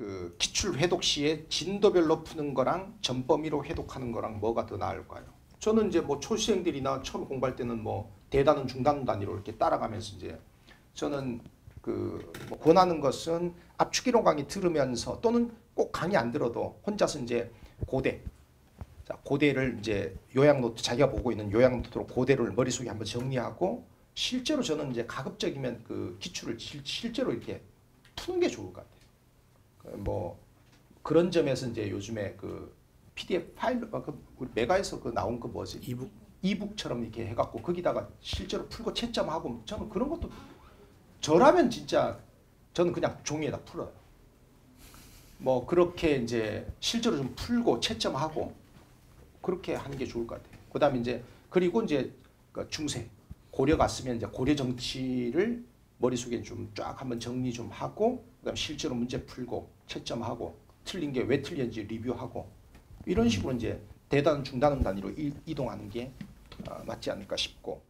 그 기출 회독 시에 진도별로 푸는 거랑 전범위로 회독하는 거랑 뭐가 더 나을까요? 저는 이제 뭐 초시생들이나 처음 공부할 때는 뭐 대단원 중단 단위로 이렇게 따라가면서 이제 저는 그뭐 권하는 것은 압축기록 강의 들으면서 또는 꼭 강의 안 들어도 혼자서 이제 고대 자, 고대를 이제 요약 노트 자기가 보고 있는 요약 노트로 고대를 머릿속에 한번 정리하고 실제로 저는 이제 가급적이면 그 기출을 실, 실제로 이렇게 푸는 게 좋을 것 같아요. 그뭐 그런 점에서 이제 요즘에 그 PDF 파일 어, 그 우리 메가에서 그 나온 그 뭐지 이북 이북처럼 이렇게 해갖고 거기다가 실제로 풀고 채점하고 저는 그런 것도 저라면 진짜 저는 그냥 종이에다 풀어요. 뭐 그렇게 이제 실제로 좀 풀고 채점하고 그렇게 하는 게 좋을 것 같아요. 그다음에 이제 그리고 이제 그 중세 고려 갔으면 이제 고려 정치를 머릿속에 좀 쫙 한번 정리 좀 하고 그다음 실제로 문제 풀고 채점하고 틀린 게 왜 틀렸는지 리뷰하고 이런 식으로 이제 대단 중단원 단위로 이- 이동하는 게 어, 맞지 않을까 싶고